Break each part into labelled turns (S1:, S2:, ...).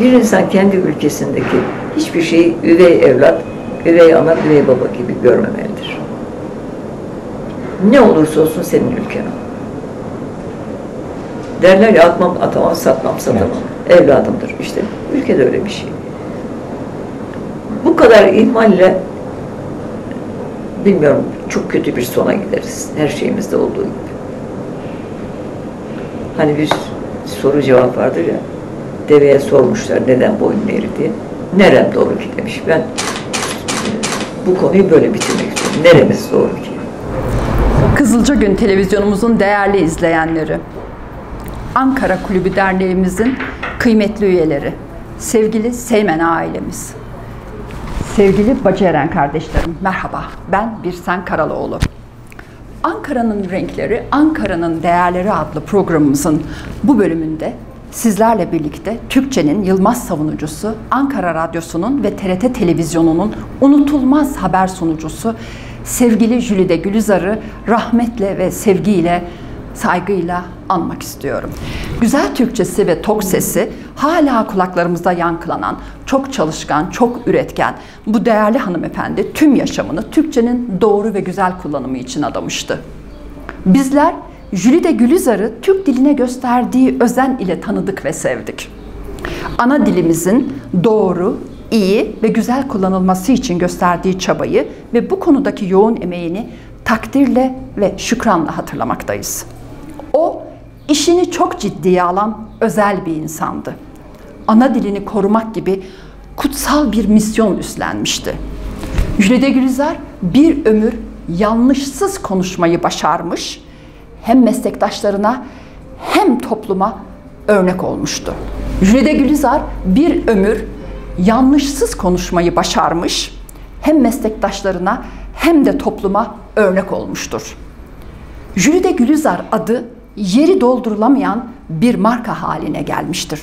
S1: Bir insan kendi ülkesindeki hiçbir şeyi üvey evlat, üvey ana, üvey baba gibi görmemelidir. Ne olursa olsun senin ülken o. Derler ya atmam, atamam, satmam, satamam. Evladımdır. İşte ülkede öyle bir şey. Bu kadar ihmalle bilmiyorum çok kötü bir sona gideriz. Her şeyimizde olduğu gibi. Hani bir soru cevap vardır ya. Deveye sormuşlar neden boynun eğri diye. Nerem doğru ki demiş. Ben e, bu konuyu böyle bitirmek istiyorum. Neremiz doğru ki?
S2: Kızılca Gün televizyonumuzun değerli izleyenleri, Ankara Kulübü Derneğimizin kıymetli üyeleri, sevgili Seymen ailemiz, sevgili Bacı Eren kardeşlerim, merhaba. Ben Birsen Karaloğlu. Ankara'nın Renkleri, Ankara'nın Değerleri adlı programımızın bu bölümünde sizlerle birlikte Türkçenin Yılmaz savunucusu, Ankara Radyosu'nun ve TRT Televizyonu'nun unutulmaz haber sunucusu sevgili Jülide Gülizar'ı rahmetle ve sevgiyle saygıyla anmak istiyorum. Güzel Türkçesi ve tok sesi hala kulaklarımızda yankılanan, çok çalışkan, çok üretken bu değerli hanımefendi tüm yaşamını Türkçenin doğru ve güzel kullanımı için adamıştı. Bizler Jülide Gülizar'ı Türk diline gösterdiği özen ile tanıdık ve sevdik. Ana dilimizin doğru, iyi ve güzel kullanılması için gösterdiği çabayı ve bu konudaki yoğun emeğini takdirle ve şükranla hatırlamaktayız. O işini çok ciddiye alan özel bir insandı. Ana dilini korumak gibi kutsal bir misyon üstlenmişti. Jülide Gülizar bir ömür yanlışsız konuşmayı başarmış, hem meslektaşlarına hem topluma örnek olmuştu. Jülide Gülizar bir ömür yanlışsız konuşmayı başarmış, hem meslektaşlarına hem de topluma örnek olmuştur. Jülide Gülizar adı yeri doldurulamayan bir marka haline gelmiştir.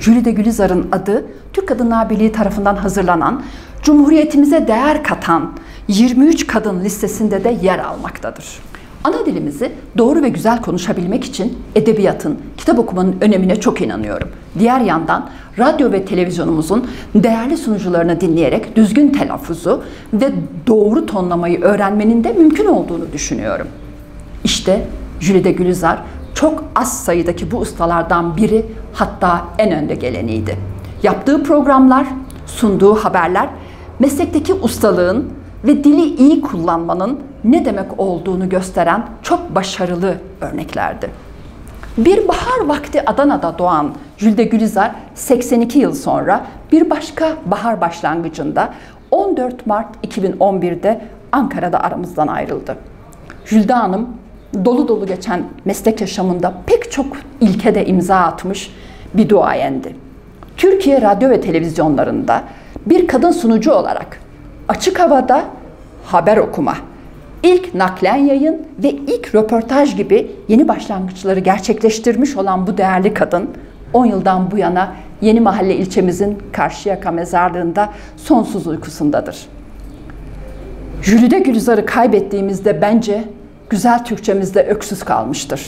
S2: Jülide Gülizar'ın adı Türk Kadınlar Birliği tarafından hazırlanan, Cumhuriyetimize değer katan 23 kadın listesinde de yer almaktadır. Ana dilimizi doğru ve güzel konuşabilmek için edebiyatın, kitap okumanın önemine çok inanıyorum. Diğer yandan radyo ve televizyonumuzun değerli sunucularını dinleyerek düzgün telaffuzu ve doğru tonlamayı öğrenmenin de mümkün olduğunu düşünüyorum. İşte Jülide Gülizar çok az sayıdaki bu ustalardan biri hatta en önde geleniydi. Yaptığı programlar, sunduğu haberler meslekteki ustalığın ve dili iyi kullanmanın ne demek olduğunu gösteren çok başarılı örneklerdi. Bir bahar vakti Adana'da doğan Jülde Gülizar 82 yıl sonra bir başka bahar başlangıcında 14 Mart 2011'de Ankara'da aramızdan ayrıldı. Jülde Hanım dolu dolu geçen meslek yaşamında pek çok ilkede imza atmış bir duayendi. Türkiye radyo ve televizyonlarında bir kadın sunucu olarak açık havada haber okuma, ilk naklen yayın ve ilk röportaj gibi yeni başlangıçları gerçekleştirmiş olan bu değerli kadın 10 yıldan bu yana Yeni Mahalle ilçemizin Karşıyaka mezarlığında sonsuz uykusundadır. Jülide Gülizar'ı kaybettiğimizde bence güzel Türkçemizde öksüz kalmıştır.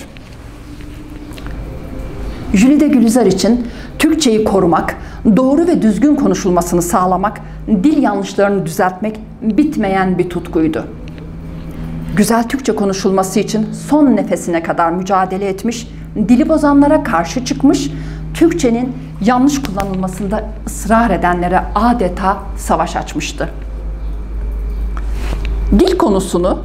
S2: Jülide Gülizar için Türkçeyi korumak, doğru ve düzgün konuşulmasını sağlamak, dil yanlışlarını düzeltmek bitmeyen bir tutkuydu. Güzel Türkçe konuşulması için son nefesine kadar mücadele etmiş, dili bozanlara karşı çıkmış, Türkçenin yanlış kullanılmasında ısrar edenlere adeta savaş açmıştı. Dil konusunu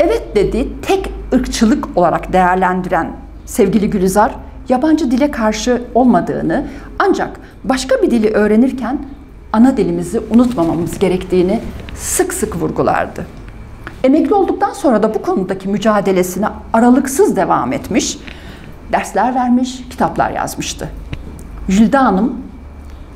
S2: evet dediği tek ırkçılık olarak değerlendiren sevgili Gülizar, yabancı dile karşı olmadığını ancak başka bir dili öğrenirken ana dilimizi unutmamamız gerektiğini sık sık vurgulardı. Emekli olduktan sonra da bu konudaki mücadelesine aralıksız devam etmiş, dersler vermiş, kitaplar yazmıştı. Jülde Hanım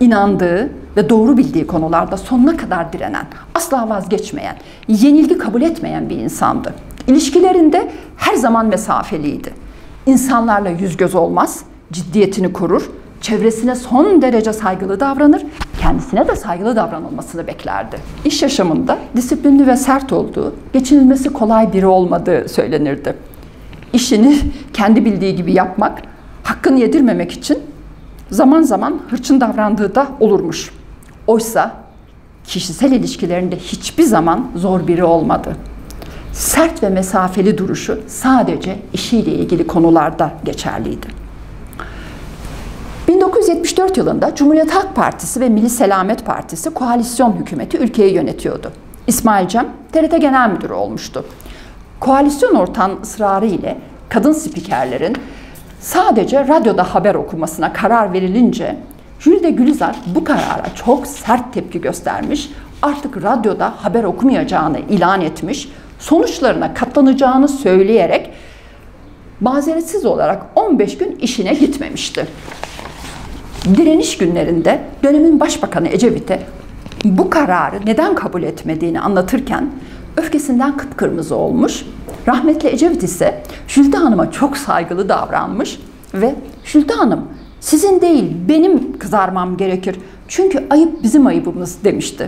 S2: inandığı ve doğru bildiği konularda sonuna kadar direnen, asla vazgeçmeyen, yenilgi kabul etmeyen bir insandı. İlişkilerinde her zaman mesafeliydi. İnsanlarla yüz göz olmaz, ciddiyetini korur, çevresine son derece saygılı davranır, kendisine de saygılı davranılmasını beklerdi. İş yaşamında disiplinli ve sert olduğu, geçinilmesi kolay biri olmadığı söylenirdi. İşini kendi bildiği gibi yapmak, hakkını yedirmemek için zaman zaman hırçın davrandığı da olurmuş. Oysa kişisel ilişkilerinde hiçbir zaman zor biri olmadı. Sert ve mesafeli duruşu sadece işiyle ilgili konularda geçerliydi. 1974 yılında Cumhuriyet Halk Partisi ve Milli Selamet Partisi koalisyon hükümeti ülkeyi yönetiyordu. İsmail Cem TRT Genel Müdürü olmuştu. Koalisyon ortağının ısrarı ile kadın spikerlerin sadece radyoda haber okumasına karar verilince Jülde Gülizar bu karara çok sert tepki göstermiş, artık radyoda haber okumayacağını ilan etmiş, sonuçlarına katlanacağını söyleyerek mazeretsiz olarak 15 gün işine gitmemişti. Direniş günlerinde dönemin başbakanı Ecevit'e bu kararı neden kabul etmediğini anlatırken öfkesinden kıpkırmızı olmuş. Rahmetli Ecevit ise Jülde Hanım'a çok saygılı davranmış ve Jülde Hanım sizin değil benim kızarmam gerekir. Çünkü ayıp bizim ayıbımız demişti.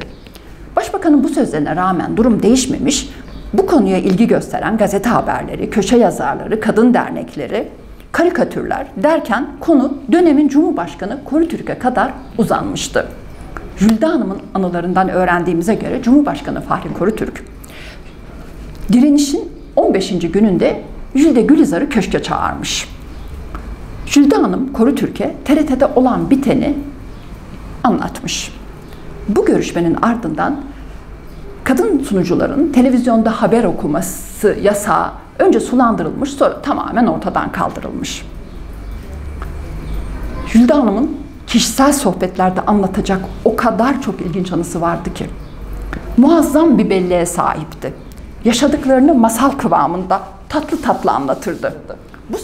S2: Başbakanın bu sözlerine rağmen durum değişmemiş. Bu konuya ilgi gösteren gazete haberleri, köşe yazarları, kadın dernekleri, karikatürler derken konu dönemin Cumhurbaşkanı Korutürk'e kadar uzanmıştı. Jülde Hanım'ın anılarından öğrendiğimize göre Cumhurbaşkanı Fahri Korutürk direnişin 15. gününde Jülde Gülizar'ı köşke çağırmış. Jülde Hanım Korutürk'e TRT'de olan biteni anlatmış. Bu görüşmenin ardından kadın sunucuların televizyonda haber okuması yasağı önce sulandırılmış sonra tamamen ortadan kaldırılmış. Jülde Hanım'ın kişisel sohbetlerde anlatacak o kadar çok ilginç anısı vardı ki. Muazzam bir belleğe sahipti. Yaşadıklarını masal kıvamında tatlı tatlı anlatırdı. Bu,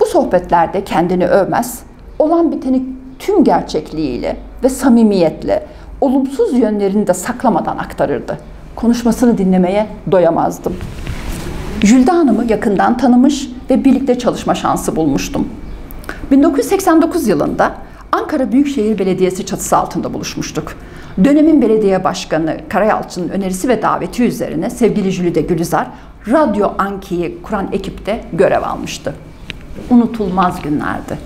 S2: bu sohbetlerde kendini övmez, olan biteni tüm gerçekliğiyle ve samimiyetle, olumsuz yönlerini de saklamadan aktarırdı. Konuşmasını dinlemeye doyamazdım. Jülde Hanım'ı yakından tanımış ve birlikte çalışma şansı bulmuştum. 1989 yılında Ankara Büyükşehir Belediyesi çatısı altında buluşmuştuk. Dönemin belediye başkanı Karayalçı'nın önerisi ve daveti üzerine sevgili Jülide Gülizar, Radyo Anki'yi kuran ekipte görev almıştı. Unutulmaz günlerdi.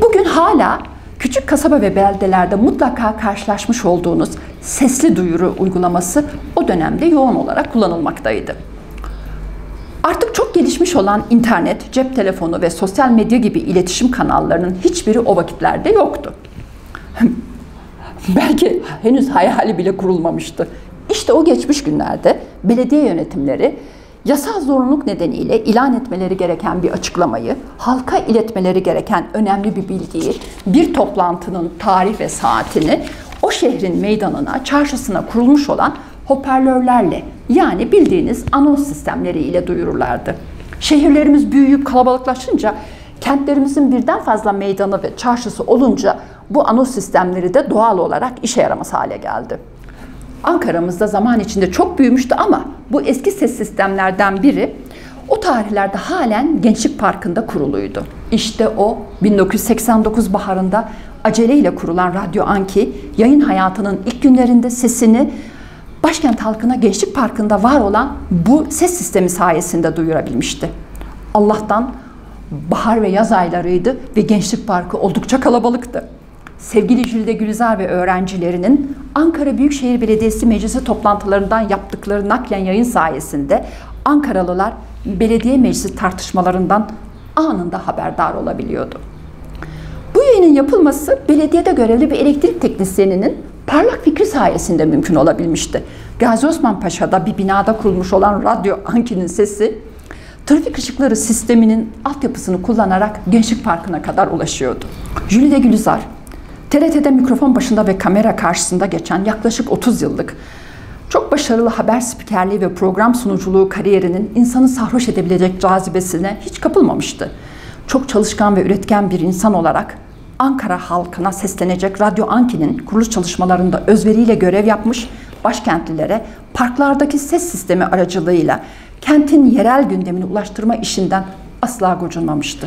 S2: Bugün hala küçük kasaba ve beldelerde mutlaka karşılaşmış olduğunuz sesli duyuru uygulaması o dönemde yoğun olarak kullanılmaktaydı. Artık çok gelişmiş olan internet, cep telefonu ve sosyal medya gibi iletişim kanallarının hiçbiri o vakitlerde yoktu. Belki henüz hayali bile kurulmamıştı. İşte o geçmiş günlerde belediye yönetimleri yasal zorunluluk nedeniyle ilan etmeleri gereken bir açıklamayı, halka iletmeleri gereken önemli bir bilgiyi, bir toplantının tarih ve saatini o şehrin meydanına, çarşısına kurulmuş olan hoparlörlerle yani bildiğiniz anons sistemleriyle duyururlardı. Şehirlerimiz büyüyüp kalabalıklaşınca kentlerimizin birden fazla meydanı ve çarşısı olunca bu anons sistemleri de doğal olarak işe yaramaz hale geldi. Ankara'mızda zaman içinde çok büyümüştü ama bu eski ses sistemlerden biri o tarihlerde halen Gençlik Parkı'nda kuruluydu. İşte o 1989 baharında aceleyle kurulan Radyo Anki yayın hayatının ilk günlerinde sesini başkent halkına Gençlik Parkı'nda var olan bu ses sistemi sayesinde duyurabilmişti. Allah'tan bahar ve yaz aylarıydı ve Gençlik Parkı oldukça kalabalıktı. Sevgili Jülde Gülizar ve öğrencilerinin Ankara Büyükşehir Belediyesi Meclisi toplantılarından yaptıkları naklen yayın sayesinde Ankaralılar belediye meclisi tartışmalarından anında haberdar olabiliyordu. Bu yayının yapılması belediyede görevli bir elektrik teknisyeninin parlak fikri sayesinde mümkün olabilmişti. Gazi Osman Paşa'da bir binada kurulmuş olan Radyo Anki'nin sesi trafik ışıkları sisteminin altyapısını kullanarak Gençlik Parkı'na kadar ulaşıyordu. Jülide Gülizar, TRT'de mikrofon başında ve kamera karşısında geçen yaklaşık 30 yıllık çok başarılı haber spikerliği ve program sunuculuğu kariyerinin insanı sarhoş edebilecek cazibesine hiç kapılmamıştı. Çok çalışkan ve üretken bir insan olarak Ankara halkına seslenecek Radyo Anki'nin kuruluş çalışmalarında özveriyle görev yapmış, başkentlilere parklardaki ses sistemi aracılığıyla kentin yerel gündemini ulaştırma işinden asla gocunmamıştı.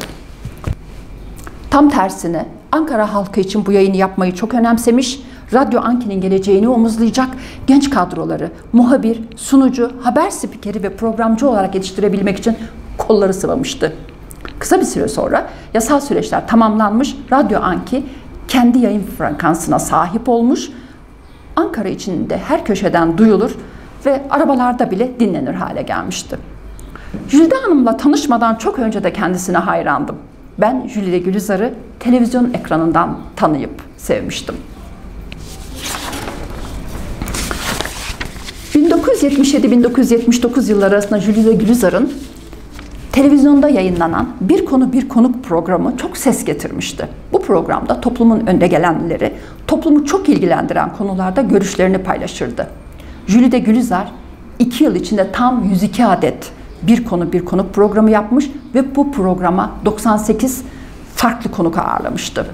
S2: Tam tersine Ankara halkı için bu yayını yapmayı çok önemsemiş, Radyo Anki'nin geleceğini omuzlayacak genç kadroları, muhabir, sunucu, haber spikeri ve programcı olarak yetiştirebilmek için kolları sıvamıştı. Kısa bir süre sonra yasal süreçler tamamlanmış, Radyo Anki kendi yayın frekansına sahip olmuş, Ankara içinde her köşeden duyulur ve arabalarda bile dinlenir hale gelmişti. Jülide Hanım'la tanışmadan çok önce de kendisine hayrandım. Ben Jülide Gülizar'ı televizyon ekranından tanıyıp sevmiştim. 1977-1979 yılları arasında Jülide Gülizar'ın televizyonda yayınlanan Bir Konu Bir Konuk programı çok ses getirmişti. Bu programda toplumun önde gelenleri, toplumu çok ilgilendiren konularda görüşlerini paylaşırdı. Jülide Gülizar iki yıl içinde tam 102 adet Bir Konu Bir Konuk programı yapmış ve bu programa 98 farklı konuk ağırlamıştı.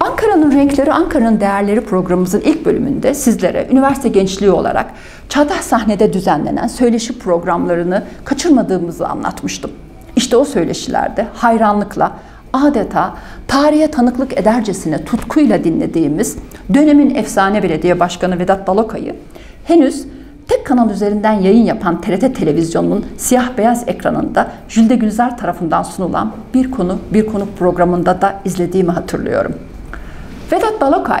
S2: Ankara'nın Renkleri, Ankara'nın Değerleri programımızın ilk bölümünde sizlere üniversite gençliği olarak çağdaş sahnede düzenlenen söyleşi programlarını kaçırmadığımızı anlatmıştım. İşte o söyleşilerde hayranlıkla adeta tarihe tanıklık edercesine tutkuyla dinlediğimiz dönemin efsane belediye başkanı Vedat Balokay'ı henüz tek kanal üzerinden yayın yapan TRT televizyonunun siyah beyaz ekranında Jülde Gülzar tarafından sunulan Bir Konu Bir Konuk programında da izlediğimi hatırlıyorum. Vedat Balokay,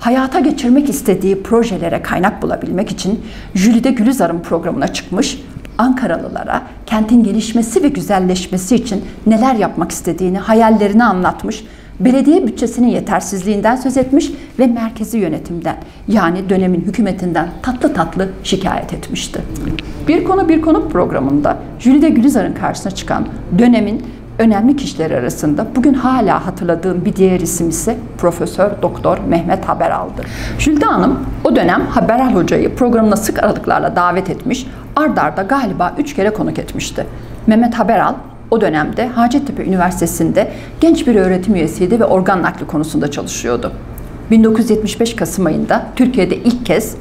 S2: hayata geçirmek istediği projelere kaynak bulabilmek için Jülide Gülizar'ın programına çıkmış, Ankaralılara kentin gelişmesi ve güzelleşmesi için neler yapmak istediğini, hayallerini anlatmış, belediye bütçesinin yetersizliğinden söz etmiş ve merkezi yönetimden yani dönemin hükümetinden tatlı tatlı şikayet etmişti. Bir konu bir konu programında Jülide Gülizar'ın karşısına çıkan dönemin önemli kişiler arasında bugün hala hatırladığım bir diğer isim ise Profesör Doktor Mehmet Haberal'dı. Jülde Hanım o dönem Haberal Hoca'yı programına sık aralıklarla davet etmiş, ardarda galiba üç kere konuk etmişti. Mehmet Haberal o dönemde Hacettepe Üniversitesi'nde genç bir öğretim üyesiydi ve organ nakli konusunda çalışıyordu. 1975 Kasım ayında Türkiye'de ilk kez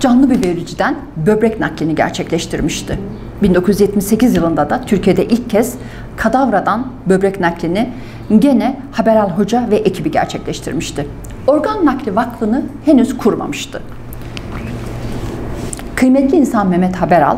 S2: canlı bir vericiden böbrek naklini gerçekleştirmişti. 1978 yılında da Türkiye'de ilk kez kadavradan böbrek naklini gene Haberal Hoca ve ekibi gerçekleştirmişti. Organ Nakli Vakfı'nı henüz kurmamıştı. Kıymetli insan Mehmet Haberal,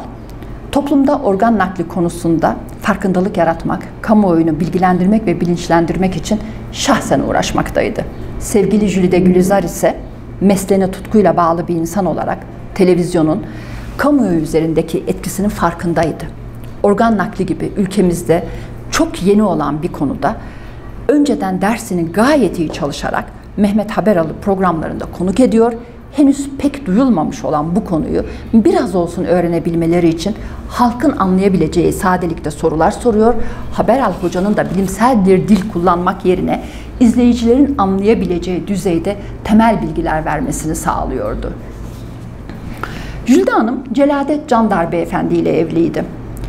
S2: toplumda organ nakli konusunda farkındalık yaratmak, kamuoyunu bilgilendirmek ve bilinçlendirmek için şahsen uğraşmaktaydı. Sevgili Jülide Gülizar ise mesleğine tutkuyla bağlı bir insan olarak televizyonun kamuoyu üzerindeki etkisinin farkındaydı. Organ nakli gibi ülkemizde çok yeni olan bir konuda önceden dersini gayet iyi çalışarak Mehmet Haberalı programlarında konuk ediyor. Henüz pek duyulmamış olan bu konuyu biraz olsun öğrenebilmeleri için halkın anlayabileceği sadelikte sorular soruyor. Haberal Hoca'nın da bilimsel bir dil kullanmak yerine izleyicilerin anlayabileceği düzeyde temel bilgiler vermesini sağlıyordu. Jülde Hanım Celadet Candar Beyefendi ile evliydi.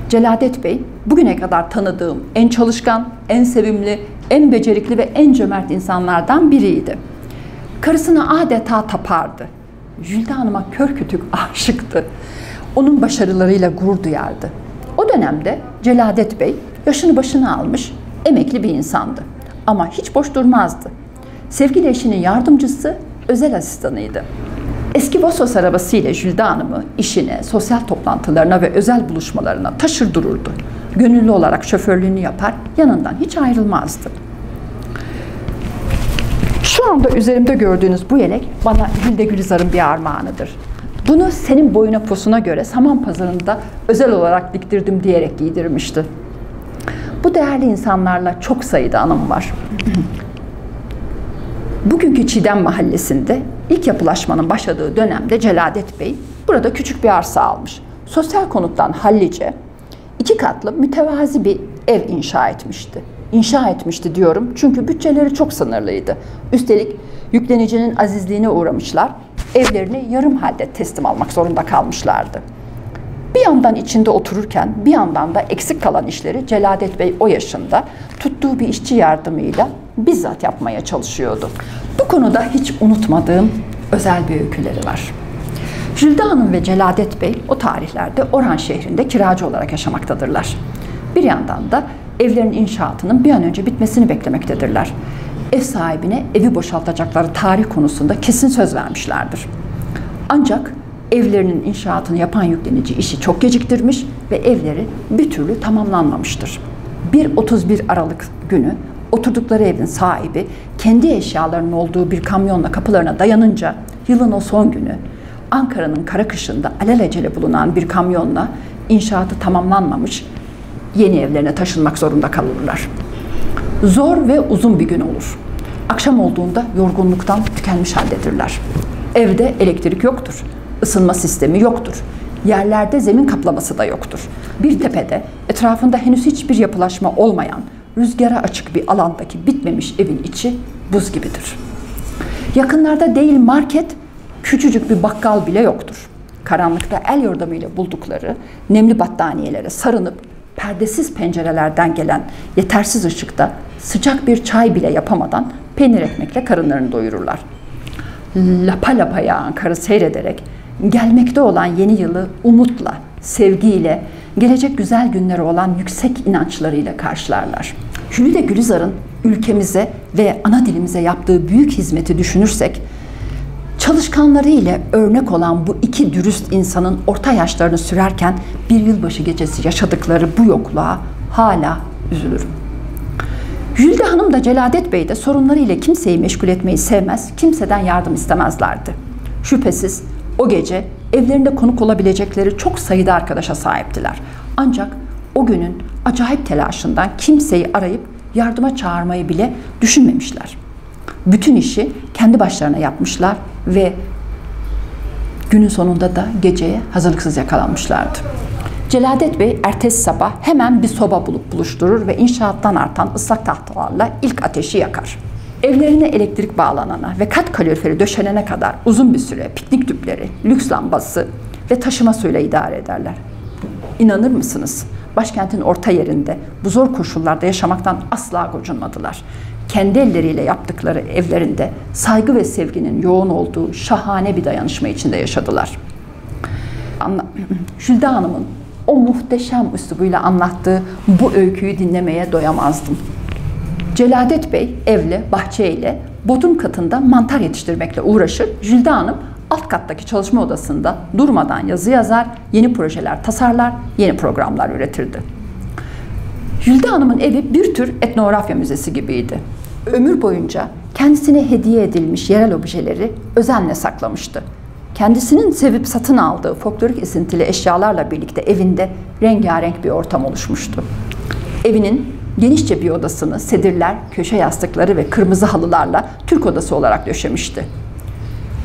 S2: Celadet Bey bugüne kadar tanıdığım en çalışkan, en sevimli, en becerikli ve en cömert insanlardan biriydi. Karısına adeta tapardı. Jülde Hanım'a kör kütük aşıktı. Onun başarılarıyla gurur duyardı. O dönemde Celadet Bey yaşını başına almış, emekli bir insandı. Ama hiç boş durmazdı. Sevgili eşinin yardımcısı, özel asistanıydı. Eski Vosos arabasıyla Jülde Hanım'ı işine, sosyal toplantılarına ve özel buluşmalarına taşır dururdu. Gönüllü olarak şoförlüğünü yapar, yanından hiç ayrılmazdı. Şu anda üzerimde gördüğünüz bu yelek bana Jülde Gülizar'ın bir armağanıdır. Bunu senin boyuna posuna göre saman pazarında özel olarak diktirdim diyerek giydirmişti. Bu değerli insanlarla çok sayıda anım var. Bugünkü Çiğdem Mahallesi'nde ilk yapılaşmanın başladığı dönemde Celadet Bey burada küçük bir arsa almış. Sosyal konuttan hallice iki katlı mütevazi bir ev inşa etmişti. İnşa etmişti diyorum çünkü bütçeleri çok sınırlıydı. Üstelik yüklenicinin azizliğine uğramışlar. Evlerini yarım halde teslim almak zorunda kalmışlardı. Bir yandan içinde otururken bir yandan da eksik kalan işleri Celadet Bey o yaşında tuttuğu bir işçi yardımıyla bizzat yapmaya çalışıyordu. Bu konuda hiç unutmadığım özel bir öyküleri var. Jülde Hanım ve Celadet Bey o tarihlerde Orhan şehrinde kiracı olarak yaşamaktadırlar. Bir yandan da evlerin inşaatının bir an önce bitmesini beklemektedirler. Ev sahibine evi boşaltacakları tarih konusunda kesin söz vermişlerdir. Ancak evlerinin inşaatını yapan yüklenici işi çok geciktirmiş ve evleri bir türlü tamamlanmamıştır. Bir 31 Aralık günü oturdukları evin sahibi kendi eşyalarının olduğu bir kamyonla kapılarına dayanınca yılın o son günü Ankara'nın kara kışında alelacele bulunan bir kamyonla inşaatı tamamlanmamış yeni evlerine taşınmak zorunda kalırlar. Zor ve uzun bir gün olur. Akşam olduğunda yorgunluktan tükenmiş haldedirler. Evde elektrik yoktur. Isınma sistemi yoktur. Yerlerde zemin kaplaması da yoktur. Bir tepede etrafında henüz hiçbir yapılaşma olmayan, rüzgara açık bir alandaki bitmemiş evin içi buz gibidir. Yakınlarda değil market, küçücük bir bakkal bile yoktur. Karanlıkta el yordamıyla buldukları nemli battaniyelere sarınıp perdesiz pencerelerden gelen yetersiz ışıkta sıcak bir çay bile yapamadan peynir ekmekle karınlarını doyururlar. Lapa lapa yağan karı seyrederek gelmekte olan yeni yılı umutla, sevgiyle, gelecek güzel günleri olan yüksek inançlarıyla karşılarlar. Jülide Gülizar'ın ülkemize ve ana dilimize yaptığı büyük hizmeti düşünürsek, çalışkanları ile örnek olan bu iki dürüst insanın orta yaşlarını sürerken bir yılbaşı gecesi yaşadıkları bu yokluğa hala üzülürüm. Jülde Hanım da Celadet Bey de sorunlarıyla kimseyi meşgul etmeyi sevmez, kimseden yardım istemezlerdi. Şüphesiz o gece evlerinde konuk olabilecekleri çok sayıda arkadaşa sahiptiler. Ancak o günün acayip telaşından kimseyi arayıp yardıma çağırmayı bile düşünmemişler. Bütün işi kendi başlarına yapmışlar ve günün sonunda da geceye hazırlıksız yakalanmışlardı. Celadet Bey ertesi sabah hemen bir soba bulup buluşturur ve inşaattan artan ıslak tahtalarla ilk ateşi yakar. Evlerine elektrik bağlanana ve kat kaloriferi döşenene kadar uzun bir süre piknik tüpleri, lüks lambası ve taşıma suyla idare ederler. İnanır mısınız? Başkentin orta yerinde bu zor koşullarda yaşamaktan asla gocunmadılar. Kendi elleriyle yaptıkları evlerinde saygı ve sevginin yoğun olduğu şahane bir dayanışma içinde yaşadılar. Anla Jülde Hanım'ın o muhteşem üslubuyla anlattığı bu öyküyü dinlemeye doyamazdım. Celadet Bey evle, bahçeyle, bodrum katında mantar yetiştirmekle uğraşır. Jülde Hanım alt kattaki çalışma odasında durmadan yazı yazar, yeni projeler tasarlar, yeni programlar üretirdi. Jülde Hanım'ın evi bir tür etnografya müzesi gibiydi. Ömür boyunca kendisine hediye edilmiş yerel objeleri özenle saklamıştı. Kendisinin sevip satın aldığı folklorik esintili eşyalarla birlikte evinde rengarenk bir ortam oluşmuştu. Evinin genişçe bir odasını sedirler, köşe yastıkları ve kırmızı halılarla Türk odası olarak döşemişti.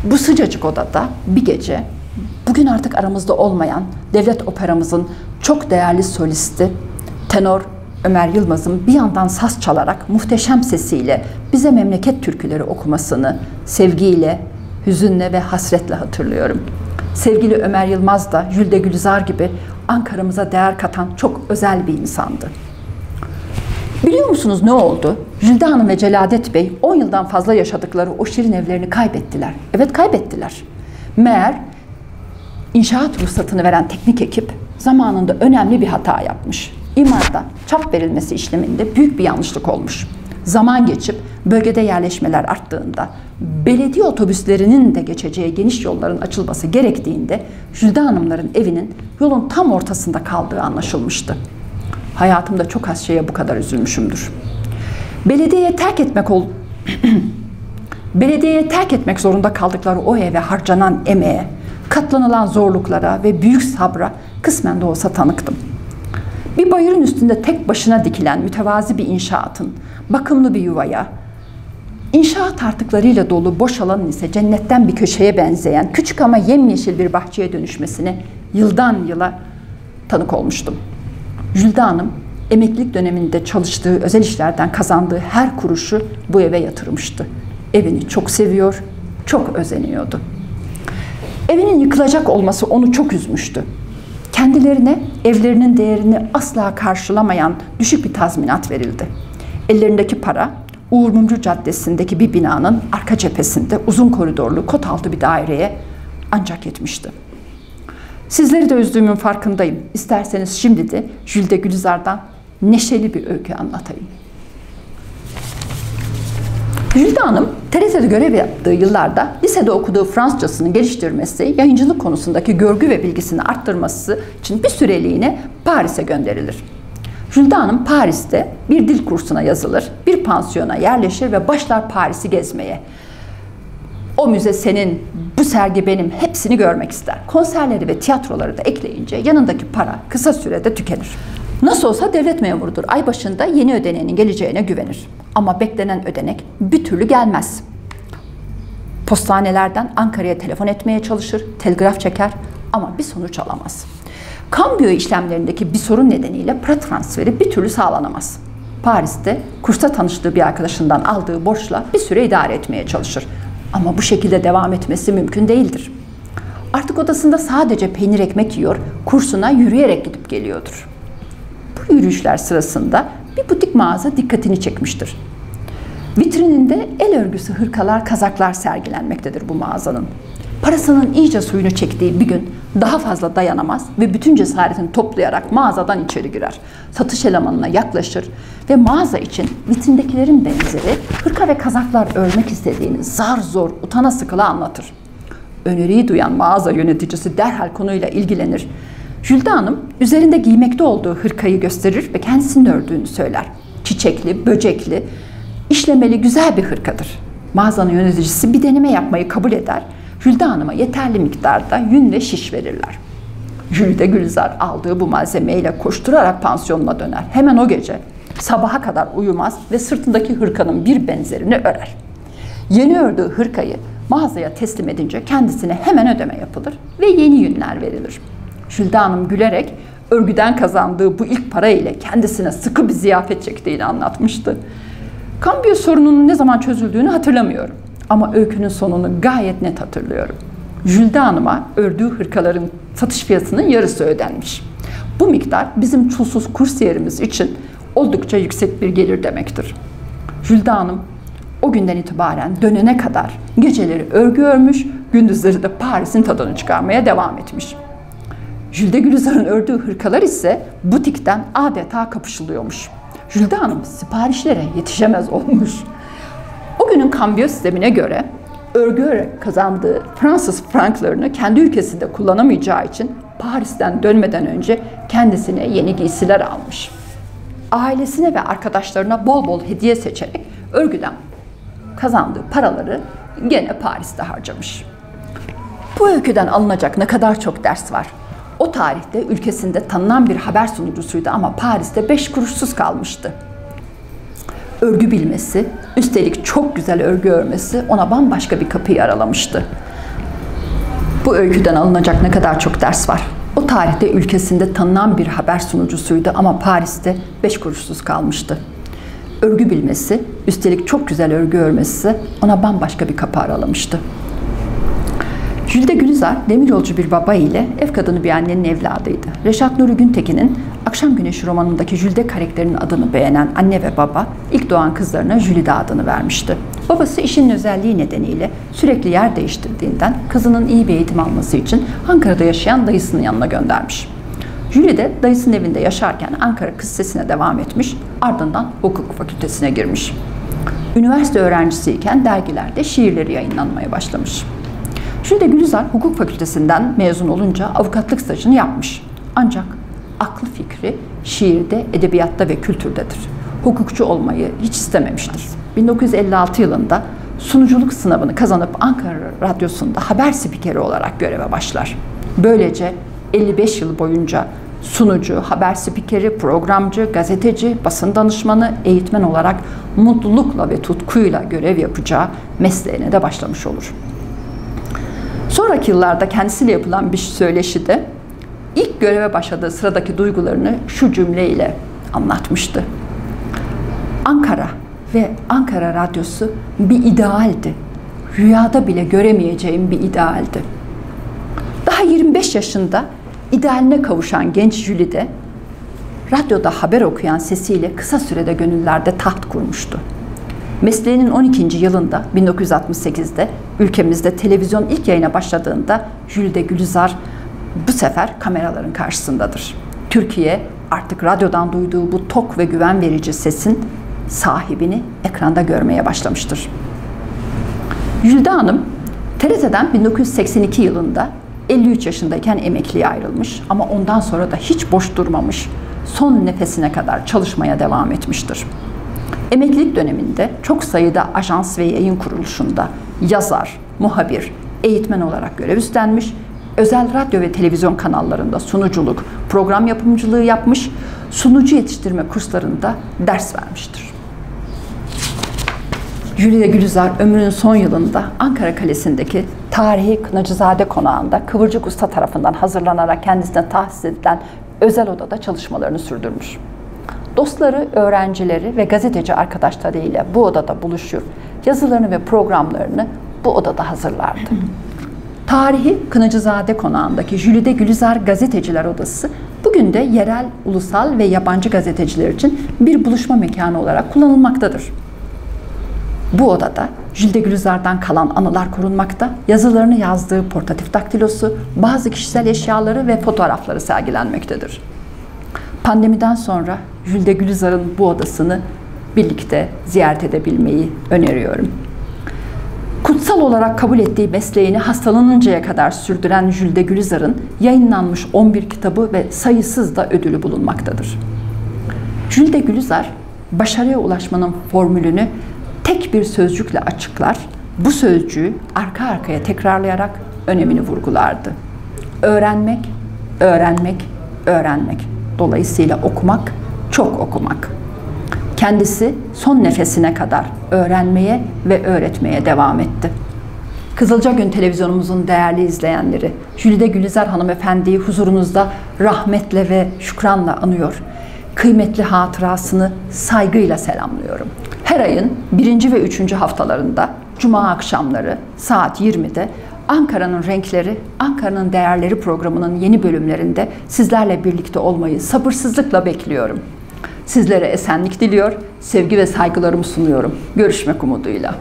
S2: Bu sıcacık odada bir gece bugün artık aramızda olmayan devlet operamızın çok değerli solisti tenor Ömer Yılmaz'ın bir yandan saz çalarak muhteşem sesiyle bize memleket türküleri okumasını sevgiyle, hüzünle ve hasretle hatırlıyorum. Sevgili Ömer Yılmaz da Jülde Gülizar gibi Ankara'mıza değer katan çok özel bir insandı. Biliyor musunuz ne oldu? Jülde Hanım ve Celadet Bey 10 yıldan fazla yaşadıkları o şirin evlerini kaybettiler. Evet kaybettiler. Meğer inşaat ruhsatını veren teknik ekip zamanında önemli bir hata yapmış. İmarda çap verilmesi işleminde büyük bir yanlışlık olmuş. Zaman geçip bölgede yerleşmeler arttığında, belediye otobüslerinin de geçeceği geniş yolların açılması gerektiğinde Jülde Hanımların evinin yolun tam ortasında kaldığı anlaşılmıştı. Hayatımda çok az şeye bu kadar üzülmüşümdür. Belediyeye terk etmek ol Belediyeye terk etmek zorunda kaldıkları o eve harcanan emeğe, katlanılan zorluklara ve büyük sabra kısmen de olsa tanıktım. Bir bayırın üstünde tek başına dikilen mütevazi bir inşaatın, bakımlı bir yuvaya, inşaat artıklarıyla dolu boş alanın ise cennetten bir köşeye benzeyen küçük ama yemyeşil bir bahçeye dönüşmesine yıldan yıla tanık olmuştum. Jülde Hanım emeklilik döneminde çalıştığı özel işlerden kazandığı her kuruşu bu eve yatırmıştı. Evini çok seviyor, çok özeniyordu. Evinin yıkılacak olması onu çok üzmüştü. Kendilerine evlerinin değerini asla karşılamayan düşük bir tazminat verildi. Ellerindeki para Uğur Mumcu Caddesi'ndeki bir binanın arka cephesinde uzun koridorlu kot altı bir daireye ancak yetmişti. Sizleri de üzdüğümün farkındayım. İsterseniz şimdi de Jülde Gülizar'dan neşeli bir öykü anlatayım. Jülde Hanım, TRT'de görev yaptığı yıllarda lisede okuduğu Fransızcasını geliştirmesi, yayıncılık konusundaki görgü ve bilgisini arttırması için bir süreliğine Paris'e gönderilir. Jülde Hanım Paris'te bir dil kursuna yazılır, bir pansiyona yerleşir ve başlar Paris'i gezmeye. O müze senin, bu sergi benim hepsini görmek ister. Konserleri ve tiyatroları da ekleyince yanındaki para kısa sürede tükenir. Nasıl olsa devlet memurudur. Ay başında yeni ödeneğinin geleceğine güvenir. Ama beklenen ödenek bir türlü gelmez. Postanelerden Ankara'ya telefon etmeye çalışır, telgraf çeker ama bir sonuç alamaz. Kambiyo işlemlerindeki bir sorun nedeniyle para transferi bir türlü sağlanamaz. Paris'te kursta tanıştığı bir arkadaşından aldığı borçla bir süre idare etmeye çalışır. Ama bu şekilde devam etmesi mümkün değildir. Artık odasında sadece peynir ekmek yiyor, kursuna yürüyerek gidip geliyordur. Bu yürüyüşler sırasında bir butik mağaza dikkatini çekmiştir. Vitrininde el örgüsü hırkalar, kazaklar sergilenmektedir bu mağazanın. Parasının iyice suyunu çektiği bir gün daha fazla dayanamaz ve bütün cesaretini toplayarak mağazadan içeri girer. Satış elemanına yaklaşır ve mağaza için vitrindekilerin benzeri hırka ve kazaklar örmek istediğini zar zor utana sıkıla anlatır. Öneriyi duyan mağaza yöneticisi derhal konuyla ilgilenir. Jülde Hanım üzerinde giymekte olduğu hırkayı gösterir ve kendisinin ördüğünü söyler. Çiçekli, böcekli, işlemeli güzel bir hırkadır. Mağazanın yöneticisi bir deneme yapmayı kabul eder Jülde Hanım'a yeterli miktarda yün ve şiş verirler. Jülde Gülzar aldığı bu malzemeyle koşturarak pansiyonuna döner. Hemen o gece sabaha kadar uyumaz ve sırtındaki hırkanın bir benzerini örer. Yeni ördüğü hırkayı mağazaya teslim edince kendisine hemen ödeme yapılır ve yeni yünler verilir. Jülde Hanım gülerek örgüden kazandığı bu ilk para ile kendisine sıkı bir ziyafet çektiğini anlatmıştı. Kambiyo sorununun ne zaman çözüldüğünü hatırlamıyorum. Ama öykünün sonunu gayet net hatırlıyorum. Jülde Hanım'a ördüğü hırkaların satış fiyatının yarısı ödenmiş. Bu miktar bizim çulsuz kursiyerimiz için oldukça yüksek bir gelir demektir. Jülde Hanım o günden itibaren dönene kadar geceleri örgü örmüş, gündüzleri de Paris'in tadını çıkarmaya devam etmiş. Jülde Gülizar'ın ördüğü hırkalar ise butikten adeta kapışılıyormuş. Jülde Hanım siparişlere yetişemez olmuş. O günün kambiyo sistemine göre örgü kazandığı Fransız franklarını kendi ülkesinde kullanamayacağı için Paris'ten dönmeden önce kendisine yeni giysiler almış. Ailesine ve arkadaşlarına bol bol hediye seçerek örgüden kazandığı paraları gene Paris'te harcamış. Bu öyküden alınacak ne kadar çok ders var. O tarihte ülkesinde tanınan bir haber sunucusuydu ama Paris'te beş kuruşsuz kalmıştı örgü bilmesi, üstelik çok güzel örgü örmesi ona bambaşka bir kapıyı aralamıştı. Bu öyküden alınacak ne kadar çok ders var. O tarihte ülkesinde tanınan bir haber sunucusuydu ama Paris'te beş kuruşsuz kalmıştı. Örgü bilmesi, üstelik çok güzel örgü örmesi ona bambaşka bir kapı aralamıştı. Jülde Gülizar, demiryolcu bir baba ile ev kadını bir annenin evladıydı. Reşat Nuri Güntekin'in Akşam Güneşi romanındaki Jülde karakterinin adını beğenen anne ve baba ilk doğan kızlarına Jülide adını vermişti. Babası işinin özelliği nedeniyle sürekli yer değiştirdiğinden kızının iyi bir eğitim alması için Ankara'da yaşayan dayısının yanına göndermiş. Jülide dayısının evinde yaşarken Ankara Kız Sesi'ne devam etmiş, ardından hukuk fakültesine girmiş. Üniversite öğrencisiyken dergilerde şiirleri yayınlanmaya başlamış. Jülide Gülizar hukuk fakültesinden mezun olunca avukatlık stajını yapmış. Ancak aklı fikri şiirde, edebiyatta ve kültürdedir. Hukukçu olmayı hiç istememiştir. 1956 yılında sunuculuk sınavını kazanıp Ankara Radyosu'nda haber spikeri olarak göreve başlar. Böylece 55 yıl boyunca sunucu, haber spikeri, programcı, gazeteci, basın danışmanı, eğitmen olarak mutlulukla ve tutkuyla görev yapacağı mesleğine de başlamış olur. Sonraki yıllarda kendisiyle yapılan bir söyleşide ilk göreve başladığı sıradaki duygularını şu cümleyle anlatmıştı. Ankara ve Ankara Radyosu bir idealdi. Rüyada bile göremeyeceğim bir idealdi. Daha 25 yaşında idealine kavuşan genç Jülide, radyoda haber okuyan sesiyle kısa sürede gönüllerde taht kurmuştu. Mesleğinin 12. yılında 1968'de ülkemizde televizyon ilk yayına başladığında Jülide Gülizar bu sefer kameraların karşısındadır. Türkiye artık radyodan duyduğu bu tok ve güven verici sesin sahibini ekranda görmeye başlamıştır. Jülde Hanım TRT'den 1982 yılında 53 yaşındayken emekliye ayrılmış ama ondan sonra da hiç boş durmamış. son nefesine kadar çalışmaya devam etmiştir. Emeklilik döneminde çok sayıda ajans ve yayın kuruluşunda yazar, muhabir, eğitmen olarak görev üstlenmiş, özel radyo ve televizyon kanallarında sunuculuk, program yapımcılığı yapmış, sunucu yetiştirme kurslarında ders vermiştir. Jülide Gülizar ömrünün son yılında Ankara Kalesi'ndeki tarihi Kınacızade Konağı'nda Kıvırcık Usta tarafından hazırlanarak kendisine tahsis edilen özel odada çalışmalarını sürdürmüş. Dostları, öğrencileri ve gazeteci arkadaşlarıyla bu odada buluşur, yazılarını ve programlarını bu odada hazırlardı. Tarihi Kınacızade Konağı'ndaki Jülide Gülizar Gazeteciler Odası bugün de yerel, ulusal ve yabancı gazeteciler için bir buluşma mekanı olarak kullanılmaktadır. Bu odada Jülde Gülizar'dan kalan anılar korunmakta, yazılarını yazdığı portatif daktilosu, bazı kişisel eşyaları ve fotoğrafları sergilenmektedir. Pandemiden sonra Jülde Gülizar'ın bu odasını birlikte ziyaret edebilmeyi öneriyorum. Kutsal olarak kabul ettiği mesleğini hastalanıncaya kadar sürdüren Jülde Gülizar'ın yayınlanmış 11 kitabı ve sayısız da ödülü bulunmaktadır. Jülde Gülizar, başarıya ulaşmanın formülünü tek bir sözcükle açıklar, bu sözcüğü arka arkaya tekrarlayarak önemini vurgulardı. Öğrenmek, öğrenmek, öğrenmek. Dolayısıyla okumak, çok okumak. Kendisi son nefesine kadar öğrenmeye ve öğretmeye devam etti. Kızılca Gün televizyonumuzun değerli izleyenleri, Jülide Gülizar hanımefendiyi huzurunuzda rahmetle ve şükranla anıyor. Kıymetli hatırasını saygıyla selamlıyorum. Her ayın birinci ve üçüncü haftalarında Cuma akşamları saat 20'de Ankara'nın Renkleri, Ankara'nın Değerleri programının yeni bölümlerinde sizlerle birlikte olmayı sabırsızlıkla bekliyorum. Sizlere esenlik diliyor, sevgi ve saygılarımı sunuyorum. Görüşmek umuduyla.